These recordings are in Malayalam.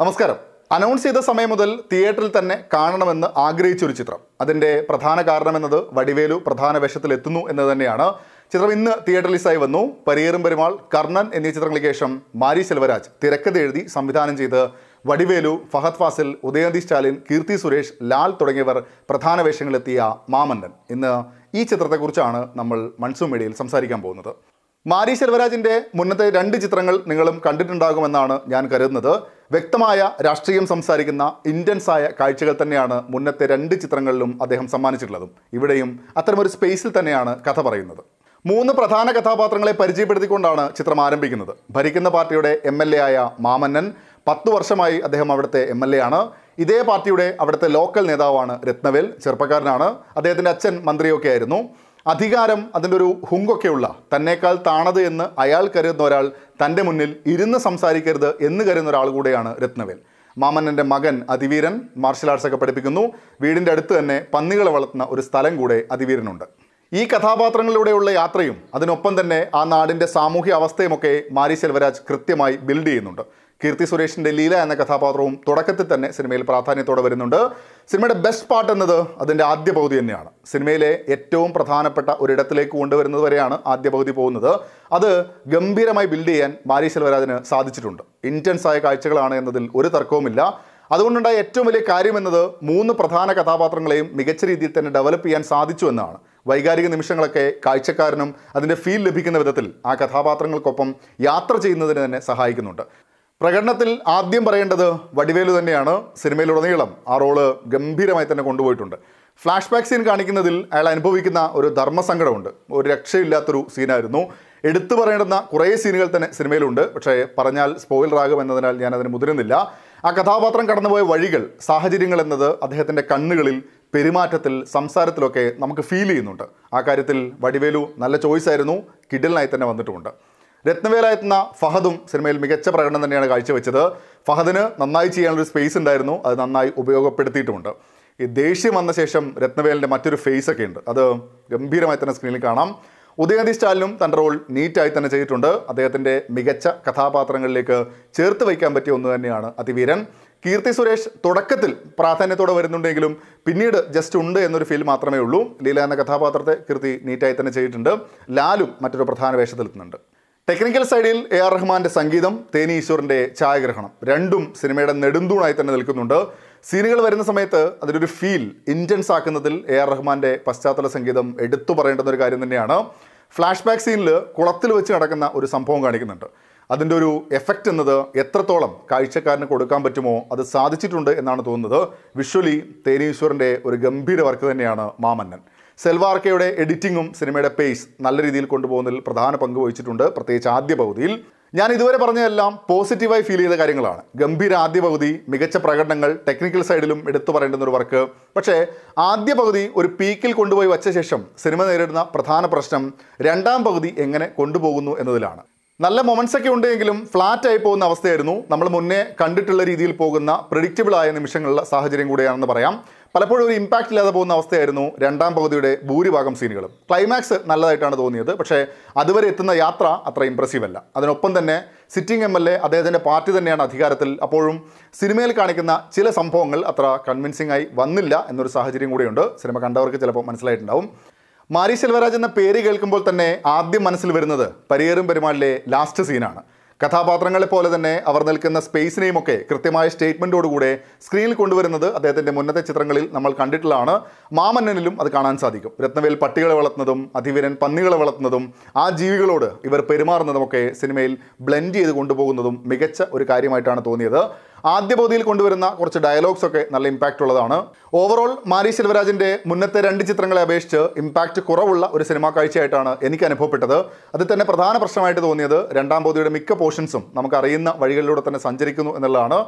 നമസ്കാരം. അനൗൺസ് ചെയ്ത സമയം മുതൽ തിയേറ്ററിൽ തന്നെ കാണണമെന്ന് ആഗ്രഹിച്ചൊരു ചിത്രം. അതിന്റെ പ്രധാന കാരണം എന്നത് വടിവേലു പ്രധാന വേഷത്തിൽ എത്തുന്നു എന്നത് തന്നെയാണ്. ചിത്രം ഇന്ന് തിയേറ്ററിലിസായി വന്നു. പരിയേറും പെരുമാൾ കർണൻ എന്നീ ചിത്രങ്ങൾക്ക് ശേഷം മാരി സെൽവരാജ് തിരക്കഥ എഴുതി സംവിധാനം ചെയ്ത് വടിവേലു ഫഹദ് ഫാസിൽ ഉദയനിധി സ്റ്റാലിൻ കീർത്തി സുരേഷ് ലാൽ തുടങ്ങിയവർ പ്രധാന വേഷങ്ങളിലെത്തിയ മാമന്നൻ. ഇന്ന് ഈ ചിത്രത്തെക്കുറിച്ചാണ് നമ്മൾ മൺസൂൺ മീഡിയയിൽ സംസാരിക്കാൻ പോകുന്നത്. മാരി ശെൽവരാജിന്റെ മുന്നത്തെ രണ്ട് ചിത്രങ്ങൾ നിങ്ങളും കണ്ടിട്ടുണ്ടാകുമെന്നാണ് ഞാൻ കരുതുന്നത്. വ്യക്തമായ രാഷ്ട്രീയം സംസാരിക്കുന്ന ഇന്റൻസായ കാഴ്ചകൾ തന്നെയാണ് മുന്നത്തെ രണ്ട് ചിത്രങ്ങളിലും അദ്ദേഹം സമ്മാനിച്ചിട്ടുള്ളതും. ഇവിടെയും അത്തരമൊരു സ്പേസിൽ തന്നെയാണ് കഥ പറയുന്നത്. മൂന്ന് പ്രധാന കഥാപാത്രങ്ങളെ പരിചയപ്പെടുത്തിക്കൊണ്ടാണ് ചിത്രം ആരംഭിക്കുന്നത്. ഭരിക്കുന്ന പാർട്ടിയുടെ എം എൽ എ ആയ മാമന്നൻ പത്തു വർഷമായി അദ്ദേഹം അവിടുത്തെ എം എൽ എ ആണ്. ഇതേ പാർട്ടിയുടെ അവിടുത്തെ ലോക്കൽ നേതാവാണ് രത്നവേൽ ചെറുപ്പക്കാരനാണ്. അദ്ദേഹത്തിന്റെ അച്ഛൻ മന്ത്രിയൊക്കെ ആയിരുന്നു അധികാരം അതിന്റെ ഒരു ഹുങ്കൊക്കെയുള്ള തന്നേക്കാൾ താണത് എന്ന് അയാൾ കരുതുന്ന ഒരാൾ തന്റെ മുന്നിൽ ഇരുന്ന് സംസാരിക്കരുത് എന്ന് കരുതുന്ന ഒരാൾ കൂടെയാണ് രത്നവേൽ. മാമന്നന്റെ മകൻ അതിവീരൻ മാർഷൽ ആർട്സ് ഒക്കെ പഠിപ്പിക്കുന്നു. വീടിന്റെ അടുത്ത് തന്നെ പന്നികളെ വളർത്തുന്ന ഒരു സ്ഥലം കൂടെ അതിവീരനുണ്ട്. ഈ കഥാപാത്രങ്ങളിലൂടെയുള്ള യാത്രയും അതിനൊപ്പം തന്നെ ആ നാടിന്റെ സാമൂഹ്യ അവസ്ഥയുമൊക്കെ മാരി സെൽവരാജ് കൃത്യമായി ബിൽഡ് ചെയ്യുന്നുണ്ട്. കീർത്തി സുരേഷിന്റെ ലീല എന്ന കഥാപാത്രവും തുടക്കത്തിൽ തന്നെ സിനിമയിൽ പ്രാധാന്യത്തോടെ വരുന്നുണ്ട്. സിനിമയുടെ ബെസ്റ്റ് പാർട്ട് എന്നത് അതിന്റെ ആദ്യ പകുതി തന്നെയാണ്. സിനിമയിലെ ഏറ്റവും പ്രധാനപ്പെട്ട ഒരിടത്തിലേക്ക് കൊണ്ടുവരുന്നത് വരെയാണ് ആദ്യ പകുതി പോകുന്നത്. അത് ഗംഭീരമായി ബിൽഡ് ചെയ്യാൻ മാരി സെൽവരാജിന് സാധിച്ചിട്ടുണ്ട്. ഇന്റൻസ് ആയ കാഴ്ചകളാണ് എന്നതിൽ ഒരു തർക്കവുമില്ല. അതുകൊണ്ടുണ്ടായ ഏറ്റവും വലിയ കാര്യം എന്നത് മൂന്ന് പ്രധാന കഥാപാത്രങ്ങളെയും മികച്ച രീതിയിൽ തന്നെ ഡെവലപ്പ് ചെയ്യാൻ സാധിച്ചു എന്നാണ്. വൈകാരിക നിമിഷങ്ങളൊക്കെ കാഴ്ചക്കാരനും അതിന്റെ ഫീൽ ലഭിക്കുന്ന വിധത്തിൽ ആ കഥാപാത്രങ്ങൾക്കൊപ്പം യാത്ര ചെയ്യുന്നതിന് തന്നെ സഹായിക്കുന്നുണ്ട്. പ്രകടനത്തിൽ ആദ്യം പറയേണ്ടത് വടിവേലു തന്നെയാണ്. സിനിമയിലുടനീളം ആ റോൾ ഗംഭീരമായി തന്നെ കൊണ്ടുപോയിട്ടുണ്ട്. ഫ്ലാഷ് ബാക്ക് സീൻ കാണിക്കുന്നതിൽ അയാൾ അനുഭവിക്കുന്ന ഒരു ധർമ്മസങ്കടമുണ്ട്. ഒരു രക്ഷയില്ലാത്തൊരു സീനായിരുന്നു എടുത്തു പറയേണ്ടുന്ന കുറേ സീനുകൾ തന്നെ സിനിമയിലുണ്ട്. പക്ഷേ പറഞ്ഞാൽ സ്പോയിലർ ആകും എന്നതിനാൽ ഞാൻ അതിന് മുതിരുന്നില്ല. ആ കഥാപാത്രം കടന്നുപോയ വഴികൾ സാഹചര്യങ്ങൾ എന്നത് അദ്ദേഹത്തിന്റെ കണ്ണുകളിൽ പെരുമാറ്റത്തിൽ സംസാരത്തിലൊക്കെ നമുക്ക് ഫീൽ ചെയ്യുന്നുണ്ട്. ആ കാര്യത്തിൽ വടിവേലു നല്ല ചോയ്സ് ആയിരുന്നു. കിഡിലിനായി തന്നെ വന്നിട്ടുമുണ്ട്. രത്നവേലായെത്തുന്ന ഫഹദും സിനിമയിൽ മികച്ച പ്രകടനം തന്നെയാണ് കാഴ്ചവെച്ചത്. ഫഹദിന് നന്നായി ചെയ്യാനൊരു സ്പേസ് ഉണ്ടായിരുന്നു. അത് നന്നായി ഉപയോഗപ്പെടുത്തിയിട്ടുമുണ്ട്. ഈ ദേഷ്യം വന്ന ശേഷം രത്നവേലിന്റെ മറ്റൊരു ഫേസ് ഒക്കെ ഉണ്ട്. അത് ഗംഭീരമായി തന്നെ സ്ക്രീനിൽ കാണാം. ഉദയനിധി സ്റ്റാലിനും തന്റെ റോൾ നീറ്റായി തന്നെ ചെയ്തിട്ടുണ്ട്. അദ്ദേഹത്തിന്റെ മികച്ച കഥാപാത്രങ്ങളിലേക്ക് ചേർത്ത് വയ്ക്കാൻ പറ്റിയ ഒന്ന് തന്നെയാണ് അതിവീരൻ. കീർത്തി സുരേഷ് തുടക്കത്തിൽ പ്രാധാന്യത്തോടെ വരുന്നുണ്ടെങ്കിലും പിന്നീട് ജസ്റ്റ് ഉണ്ട് എന്നൊരു ഫീൽ മാത്രമേ ഉള്ളൂ. ലീല എന്ന കഥാപാത്രത്തെ കീർത്തി നീറ്റായി തന്നെ ചെയ്തിട്ടുണ്ട്. ലാലും മറ്റൊരു പ്രധാന വേഷത്തിലെത്തുന്നുണ്ട്. ടെക്നിക്കൽ സൈഡിൽ എ ആർ റഹ്മാന്റെ സംഗീതം തേനി ഈശ്വറിന്റെ ഛായാഗ്രഹണം. രണ്ടും സിനിമയുടെ നെടുന്തൂണായി തന്നെ നിൽക്കുന്നുണ്ട്. സീനുകൾ വരുന്ന സമയത്ത് അതിലൊരു ഫീൽ ഇന്റൻസ് ആക്കുന്നതിൽ എ ആർ റഹ്മാന്റെ പശ്ചാത്തല സംഗീതം എടുത്തു പറയേണ്ടുന്ന ഒരു കാര്യം തന്നെയാണ്. ഫ്ലാഷ് ബാക്ക് സീനിൽ കുളത്തിൽ വെച്ച് നടക്കുന്ന ഒരു സംഭവം കാണിക്കുന്നുണ്ട്. അതിന്റെ ഒരു എഫക്റ്റ് എന്നത് എത്രത്തോളം കാഴ്ചക്കാരന് കൊടുക്കാൻ പറ്റുമോ അത് സാധിച്ചിട്ടുണ്ട് എന്നാണ് തോന്നുന്നത്. വിഷ്വലി തേനീശ്വറിന്റെ ഒരു ഗംഭീര വർക്ക് തന്നെയാണ് മാമന്നൻ. സെൽവാർക്കയുടെ എഡിറ്റിങ്ങും സിനിമയുടെ പേസ് നല്ല രീതിയിൽ കൊണ്ടുപോകുന്നതിൽ പ്രധാന പങ്ക് വഹിച്ചിട്ടുണ്ട്. പ്രത്യേകിച്ച് ആദ്യ പകുതിയിൽ. ഞാൻ ഇതുവരെ പറഞ്ഞതെല്ലാം പോസിറ്റീവായി ഫീൽ ചെയ്ത കാര്യങ്ങളാണ്. ഗംഭീര ആദ്യ പകുതി മികച്ച പ്രകടനങ്ങൾ ടെക്നിക്കൽ സൈഡിലും എടുത്തു പറയേണ്ടുന്ന ഒരു വർക്ക് പക്ഷേ ആദ്യ പകുതി ഒരു പീക്കിൽ കൊണ്ടുപോയി വച്ച ശേഷം സിനിമ നേരിടുന്ന പ്രധാന പ്രശ്നം രണ്ടാം പകുതി എങ്ങനെ കൊണ്ടുപോകുന്നു എന്നതിലാണ്. നല്ല മൊമെൻസ് ഒക്കെ ഉണ്ടെങ്കിലും ഫ്ലാറ്റ് ആയി പോകുന്ന അവസ്ഥയായിരുന്നു. നമ്മൾ മുന്നേ കണ്ടിട്ടുള്ള രീതിയിൽ പോകുന്ന പ്രിഡിക്റ്റബിൾ ആയ നിമിഷങ്ങളുള്ള സാഹചര്യം കൂടിയാണെന്ന് പറയാം. പലപ്പോഴും ഒരു ഇമ്പാക്റ്റ് ഇല്ലാതെ പോകുന്ന അവസ്ഥയായിരുന്നു രണ്ടാം പകുതിയുടെ ഭൂരിഭാഗം സീനുകളും ക്ലൈമാക്സ് നല്ലതായിട്ടാണ് തോന്നിയത്. പക്ഷേ അതുവരെ എത്തുന്ന യാത്ര അത്ര ഇമ്പ്രസീവ് അല്ല. അതിനൊപ്പം തന്നെ സിറ്റിംഗ് എം എൽ എ അദ്ദേഹത്തിന്റെ പാർട്ടി തന്നെയാണ് അധികാരത്തിൽ. അപ്പോഴും സിനിമയിൽ കാണിക്കുന്ന ചില സംഭവങ്ങൾ അത്ര കൺവിൻസിംഗ് ആയി വന്നില്ല എന്നൊരു സാഹചര്യം കൂടിയുണ്ട്. സിനിമ കണ്ടവർക്ക് ചിലപ്പോൾ മനസ്സിലായിട്ടുണ്ടാവും. മാരി സെൽവരാജ് എന്ന പേര് കേൾക്കുമ്പോൾ തന്നെ ആദ്യം മനസ്സിൽ വരുന്നത് പരിയേറും പെരുമാളിലെ ലാസ്റ്റ് സീനാണ് കഥാപാത്രങ്ങളെ പോലെ തന്നെ അവർ നിൽക്കുന്ന സ്പേസിനെയും ഒക്കെ കൃത്യമായ സ്റ്റേറ്റ്മെന്റോടുകൂടെ സ്ക്രീനിൽ കൊണ്ടുവരുന്നത് അദ്ദേഹത്തിന്റെ മുന്നത്തെ ചിത്രങ്ങളിൽ നമ്മൾ കണ്ടിട്ടുള്ളതാണ്. മാമന്നനിലും അത് കാണാൻ സാധിക്കും. രത്നവേൽ പട്ടികളെ വളർത്തുന്നതും അധിവരൻ പന്നികളെ വളർത്തുന്നതും ആ ജീവികളോട് ഇവർ പെരുമാറുന്നതുമൊക്കെ സിനിമയിൽ ബ്ലെൻഡ് ചെയ്ത് കൊണ്ടുപോകുന്നതും മികച്ച ഒരു കാര്യമായിട്ടാണ് തോന്നിയത്. ആദ്യ ബോധിയിൽ കൊണ്ടുവരുന്ന കുറച്ച് ഡയലോഗ്സ് ഒക്കെ നല്ല ഇമ്പാക്റ്റ് ഉള്ളതാണ്. ഓവറോൾ മാരി സെൽവരാജിന്റെ മുന്നത്തെ രണ്ട് ചിത്രങ്ങളെ അപേക്ഷിച്ച് ഇമ്പാക്റ്റ് കുറവുള്ള ഒരു സിനിമാ കാഴ്ചയായിട്ടാണ് എനിക്ക് അനുഭവപ്പെട്ടത്. അതിൽ തന്നെ പ്രധാന പ്രശ്നമായിട്ട് തോന്നിയത് രണ്ടാം ബോധിയുടെ മിക്ക പോർഷൻസും നമുക്ക് അറിയുന്ന വഴികളിലൂടെ തന്നെ സഞ്ചരിക്കുന്നു എന്നുള്ളതാണ്.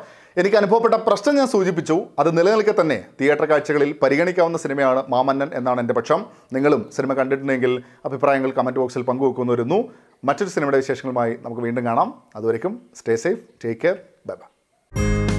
എനിക്ക് അനുഭവപ്പെട്ട പ്രശ്നം ഞാൻ സൂചിപ്പിച്ചു. അത് നിലനിൽക്കെ തന്നെ തിയേറ്റർ കാഴ്ചകളിൽ പരിഗണിക്കാവുന്ന സിനിമയാണ് മാമന്നൻ എന്നാണ് എന്റെ പക്ഷം. നിങ്ങളും സിനിമ കണ്ടിട്ടുണ്ടെങ്കിൽ അഭിപ്രായങ്ങൾ കമന്റ് ബോക്സിൽ പങ്കുവെക്കുന്നു മറ്റൊരു സിനിമയുടെ വിശേഷങ്ങളുമായി നമുക്ക് വീണ്ടും കാണാം. അതുവരേക്കും stay safe take care bye bye Bye.